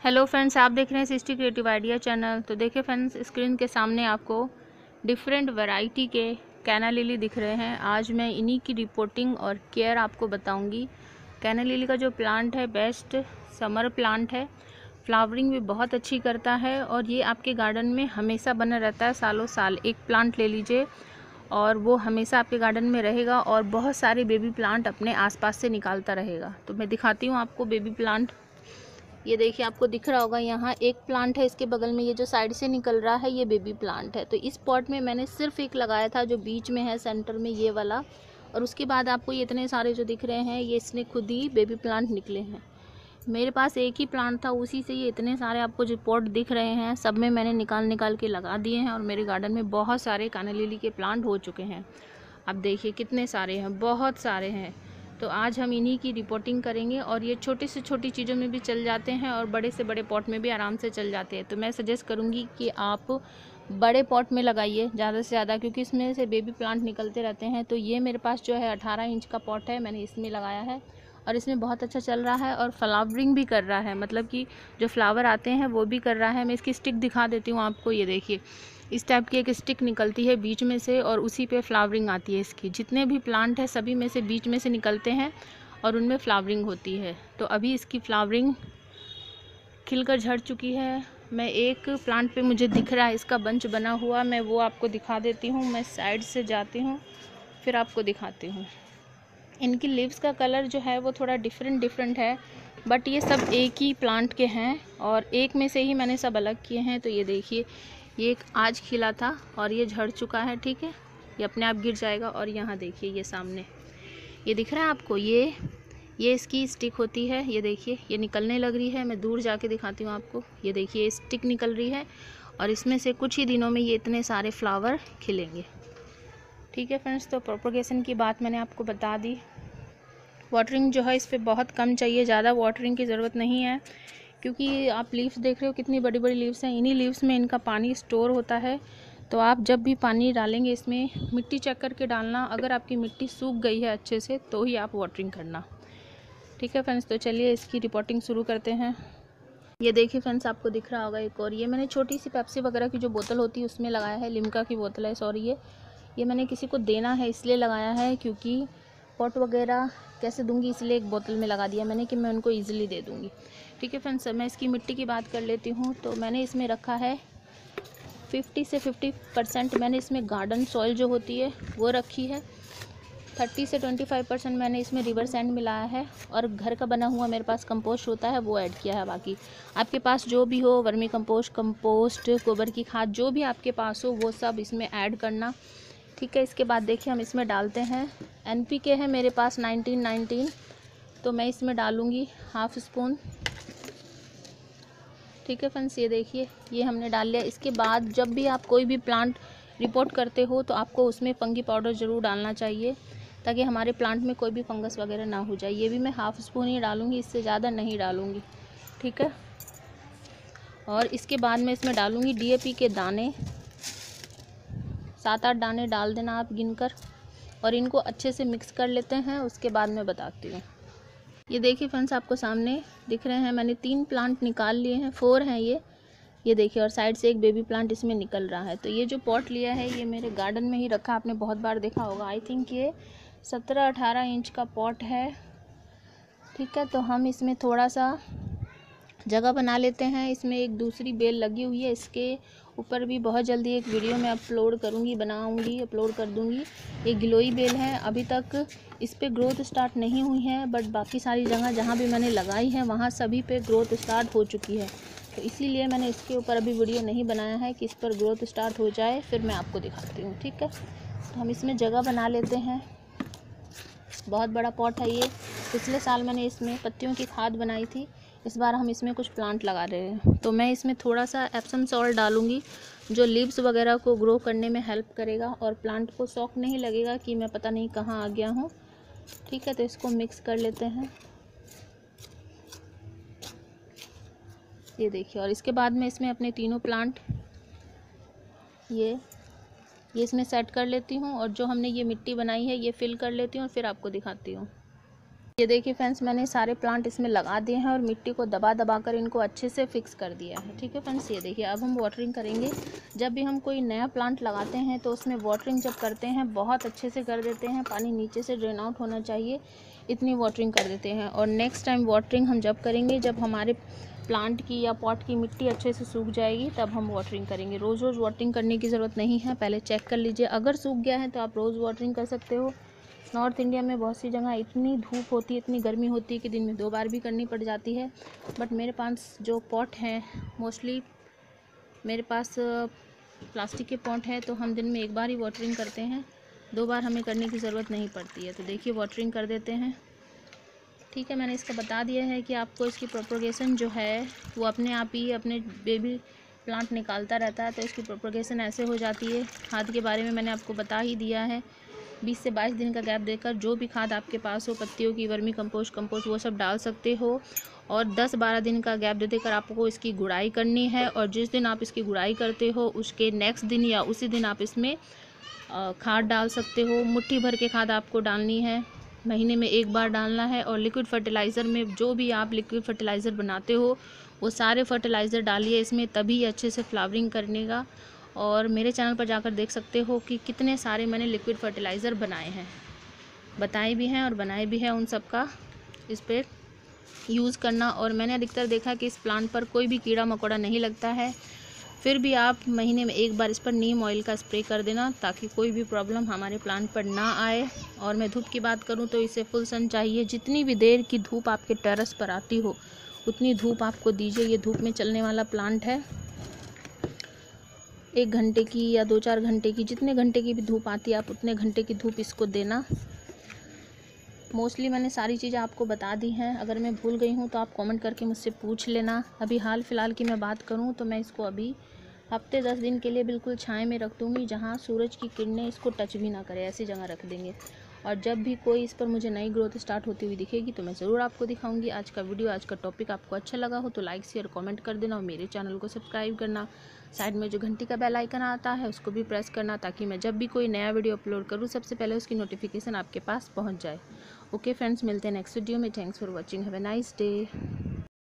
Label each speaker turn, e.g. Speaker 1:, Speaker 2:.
Speaker 1: Hello friends आप देख रहे हैं सिस्टी क्रिएटिव आइडिया चैनल तो देखिए फ्रेंड्स स्क्रीन के सामने आपको डिफरेंट वैरायटी के कैना लिली दिख रहे हैं। आज मैं इन्हीं की रिपोर्टिंग और केयर आपको बताऊँगी। कैना लिली का जो प्लांट है बेस्ट समर प्लांट है। फ्लावरिंग भी बहुत अच्छी करता है और ये आपके गार्डन में हमेशा बना रहता है। सालों साल एक प्लांट ले लीजिए और वो हमेशा आपके गार्डन में रहेगा और बहुत सारे बेबी प्लांट अपने आसपास से निकालता रहेगा। तो मैं दिखाती हूँ आपको बेबी प्लांट ये देखिए आपको दिख रहा होगा, यहाँ एक प्लांट है, इसके बगल में ये जो साइड से निकल रहा है, ये बेबी प्लांट है। तो इस पॉट में मैंने सिर्फ़ एक लगाया था, जो बीच में है सेंटर में ये वाला। और उसके बाद आपको ये इतने सारे जो दिख रहे हैं, ये इसने खुद ही बेबी प्लांट निकले हैं। मेरे पास एक ही प्लांट था, उसी से ये इतने सारे आपको जो पॉट दिख रहे हैं, सब में मैंने निकाल निकाल के लगा दिए हैं और मेरे गार्डन में बहुत सारे काना लिली के प्लांट हो चुके हैं। आप देखिए कितने सारे हैं, बहुत सारे हैं। तो आज हम इन्हीं की रिपोर्टिंग करेंगे और ये छोटी से छोटी चीज़ों में भी चल जाते हैं और बड़े से बड़े पॉट में भी आराम से चल जाते हैं। तो मैं सजेस्ट करूँगी कि आप बड़े पॉट में लगाइए, ज़्यादा से ज़्यादा, क्योंकि इसमें से बेबी प्लांट निकलते रहते हैं। तो ये मेरे पास जो है अठारह इंच का पॉट है, मैंने इसमें लगाया है और इसमें बहुत अच्छा चल रहा है और फ्लावरिंग भी कर रहा है। मतलब कि जो फ्लावर आते हैं वो भी कर रहा है। मैं इसकी स्टिक दिखा देती हूँ आपको, ये देखिए। इस टाइप की एक स्टिक निकलती है बीच में से और उसी पे फ्लावरिंग आती है इसकी। जितने भी प्लांट है, सभी में से बीच में से निकलते हैं और उनमें फ्लावरिंग होती है। तो अभी इसकी फ्लावरिंग खिलकर झड़ चुकी है। मैं एक प्लांट पे मुझे दिख रहा है, इसका बंच बना हुआ। मैं वो आपको दिखा देती हूँ। मैं साइड से जाती हूँ, फिर आपको दिखाती हूँ। इनकी लीव्स का कलर जो है, वो थोड़ा डिफरेंट डिफरेंट है। बट ये सब एक ही प्लांट के हैं और एक में से ही मैंने सब अलग किए हैं। तो ये देखिए ये एक आज खिला था और ये झड़ चुका है, ठीक है? ये अपने आप गिर जाएगा और यहाँ देखिए, ये सामने। ये दिख रहा है आपको? ये ये इसकी स्टिक होती है, ये देखिए, ये निकलने लग रही है। मैं दूर जाके दिखाती हूँ आपको। ये देखिए स्टिक निकल रही है और इसमें से कुछ ही दिनों में ये इतने सारे फ्लावर खिलेंगे। ठीक है फ्रेंड्स तो प्रोपोगेशन की बात मैंने आपको बता दी। वाटरिंग जो है, इस पर बहुत कम चाहिए, ज़्यादा वाटरिंग की ज़रूरत नहीं है। क्योंकि आप लीव्स देख रहे हो, कितनी बड़ी बड़ी लीव्स हैं। इन्हीं लीव्स में इनका पानी स्टोर होता है। तो आप जब भी पानी डालेंगे, इसमें मिट्टी चेक करके डालना। अगर आपकी मिट्टी सूख गई है अच्छे से तो ही आप वाटरिंग करना। ठीक है फ्रेंड्स तो चलिए इसकी रिपोर्टिंग शुरू करते हैं। ये देखिए फ्रेंड्स आपको दिख रहा होगा एक और। ये मैंने छोटी सी पेप्सी वगैरह की जो बोतल होती है, उसमें लगाया है। लिमका की बोतल है सॉरी ये। ये मैंने किसी को देना है, इसलिए लगाया है क्योंकि पॉट वगैरह कैसे दूँगी, इसलिए एक बोतल में लगा दिया मैंने कि मैं उनको ईजिली दे दूँगी। ठीक है फ्रेंड्स मैं इसकी मिट्टी की बात कर लेती हूँ तो मैंने इसमें रखा है फिफ्टी से फिफ्टी परसेंट मैंने इसमें गार्डन सॉइल जो होती है, वो रखी है। थर्टी से ट्वेंटी फाइव परसेंट मैंने इसमें रिवर सैंड मिलाया है और घर का बना हुआ मेरे पास कंपोस्ट होता है, वो ऐड किया है बाकी। आपके पास जो भी हो, वर्मी कंपोस्ट कंपोस्ट गोबर की खाद, जो भी आपके पास हो, वो सब इसमें ऐड करना। ठीक है, इसके बाद देखिए हम इसमें डालते हैं। एन है मेरे पास नाइनटीन नाइनटीन तो मैं इसमें डालूँगी हाफ़ स्पून ठीक है फ्रेंड्स ये देखिए, ये हमने डाल लिया। इसके बाद जब भी आप कोई भी प्लांट रिपोर्ट करते हो तो आपको उसमें फंगी पाउडर ज़रूर डालना चाहिए, ताकि हमारे प्लांट में कोई भी फंगस वगैरह ना हो जाए। ये भी मैं हाफ़ स्पून ही डालूँगी, इससे ज़्यादा नहीं डालूँगी, ठीक है? और इसके बाद मैं इसमें डालूँगी डीएपी के दाने। सात आठ दाने डाल देना आप गिनकर, और इनको अच्छे से मिक्स कर लेते हैं, उसके बाद मैं बताती हूँ। ये देखिए फ्रेंड्स आपको सामने दिख रहे हैं। मैंने तीन प्लांट निकाल लिए हैं फोर हैं ये। ये देखिए, और साइड से एक बेबी प्लांट इसमें निकल रहा है। तो ये जो पॉट लिया है, ये मेरे गार्डन में ही रखा। आपने बहुत बार देखा होगा। आई थिंक ये सत्रह अठारह इंच का पॉट है। ठीक है तो हम इसमें थोड़ा सा जगह बना लेते हैं। इसमें एक दूसरी बेल लगी हुई है। इसके ऊपर भी बहुत जल्दी एक वीडियो मैं अपलोड करूँगी, बनाऊँगी, अपलोड कर दूँगी। ये गिलोई बेल है, अभी तक इस पर ग्रोथ स्टार्ट नहीं हुई है, बट बाकी सारी जगह जहाँ भी मैंने लगाई है, वहाँ सभी पे ग्रोथ स्टार्ट हो चुकी है। तो इसीलिए मैंने इसके ऊपर अभी वीडियो नहीं बनाया है कि इस पर ग्रोथ स्टार्ट हो जाए, फिर मैं आपको दिखाती हूँ, ठीक है? तो हम इसमें जगह बना लेते हैं। बहुत बड़ा पॉट है ये। पिछले साल मैंने इसमें पत्तियों की खाद बनाई थी। इस बार हम इसमें कुछ प्लांट लगा रहे हैं। तो मैं इसमें थोड़ा सा एप्सम सॉल्ट डालूँगी, जो लीव्स वगैरह को ग्रो करने में हेल्प करेगा और प्लांट को शौक नहीं लगेगा कि मैं पता नहीं कहाँ आ गया हूँ। ठीक है तो इसको मिक्स कर लेते हैं। ये देखिए, और इसके बाद में इसमें अपने तीनों प्लांट ये ये इसमें सेट कर लेती हूँ और जो हमने ये मिट्टी बनाई है, ये फिल कर लेती हूँ और फिर आपको दिखाती हूँ। ये देखिए फ्रेंड्स, मैंने सारे प्लांट इसमें लगा दिए हैं और मिट्टी को दबा दबा कर इनको अच्छे से फिक्स कर दिया है। ठीक है फ्रेंड्स, ये देखिए, अब हम वाटरिंग करेंगे। जब भी हम कोई नया प्लांट लगाते हैं तो उसमें वाटरिंग जब करते हैं, बहुत अच्छे से कर देते हैं। पानी नीचे से ड्रेन आउट होना चाहिए, इतनी वाटरिंग कर देते हैं। और नेक्स्ट टाइम वाटरिंग हम जब करेंगे, जब हमारे प्लांट की या पॉट की मिट्टी अच्छे से सूख जाएगी, तब हम वाटरिंग करेंगे। रोज़ रोज़ वाटरिंग करने की ज़रूरत नहीं है, पहले चेक कर लीजिए। अगर सूख गया है तो आप रोज़ वाटरिंग कर सकते हो। नॉर्थ इंडिया में बहुत सी जगह इतनी धूप होती है, इतनी गर्मी होती है कि दिन में दो बार भी करनी पड़ जाती है। बट मेरे पास जो पॉट हैं मोस्टली मेरे पास प्लास्टिक के पॉट हैं तो हम दिन में एक बार ही वाटरिंग करते हैं। दो बार हमें करने की ज़रूरत नहीं पड़ती है तो देखिए वाटरिंग कर देते हैं। ठीक है, मैंने इसका बता दिया है कि आपको इसकी प्रोपोगेशन जो है, वो अपने आप ही अपने बेबी प्लांट निकालता रहता है तो इसकी प्रोपोगेशन ऐसे हो जाती है। खाद के बारे में मैंने आपको बता ही दिया है। बीस से बाईस दिन का गैप देकर जो भी खाद आपके पास हो, पत्तियों की, वर्मी कंपोस्ट कंपोस्ट, वो सब डाल सकते हो। और दस बारह दिन का गैप दे देकर आपको इसकी गुड़ाई करनी है और जिस दिन आप इसकी गुड़ाई करते हो, उसके नेक्स्ट दिन या उसी दिन आप इसमें खाद डाल सकते हो। मुट्ठी भर के खाद आपको डालनी है, महीने में एक बार डालना है और लिक्विड फर्टिलाइज़र में जो भी आप लिक्विड फर्टिलाइज़र बनाते हो, वो सारे फर्टिलाइज़र डालिए इसमें, तभी अच्छे से फ्लावरिंग करने का। और मेरे चैनल पर जाकर देख सकते हो कि कितने सारे मैंने लिक्विड फर्टिलाइज़र बनाए हैं। बताए भी हैं और बनाए भी हैं उन सब का इस पर यूज़ करना। और मैंने अधिकतर देखा कि इस प्लांट पर कोई भी कीड़ा मकोड़ा नहीं लगता है। फिर भी आप महीने में एक बार इस पर नीम ऑयल का स्प्रे कर देना ताकि कोई भी प्रॉब्लम हमारे प्लांट पर ना आए। और मैं धूप की बात करूँ तो इसे फुल सन चाहिए। जितनी भी देर की धूप आपके टेरस पर आती हो, उतनी धूप आपको दीजिए। ये धूप में चलने वाला प्लांट है। एक घंटे की या दो चार घंटे की, जितने घंटे की भी धूप आती है, आप उतने घंटे की धूप इसको देना। मोस्टली मैंने सारी चीज़ें आपको बता दी हैं। अगर मैं भूल गई हूँ तो आप कमेंट करके मुझसे पूछ लेना। अभी हाल फ़िलहाल की मैं बात करूँ तो मैं इसको अभी हफ़्ते दस दिन के लिए बिल्कुल छाए में रख दूँगी, जहाँ सूरज की किरणें इसको टच भी ना करें, ऐसी जगह रख देंगे। और जब भी कोई इस पर मुझे नई ग्रोथ स्टार्ट होती हुई दिखेगी तो मैं ज़रूर आपको दिखाऊँगी। आज का वीडियो आज का टॉपिक आपको अच्छा लगा हो तो लाइक शेयर कमेंट कर देना और मेरे चैनल को सब्सक्राइब करना। साइड में जो घंटी का बेल आइकन आता है, उसको भी प्रेस करना ताकि मैं जब भी कोई नया वीडियो अपलोड करूँ, सबसे पहले उसकी नोटिफिकेशन आपके पास पहुँच जाए। ओके फ्रेंड्स मिलते हैं नेक्स्ट वीडियो में। Thanks for watching have a nice day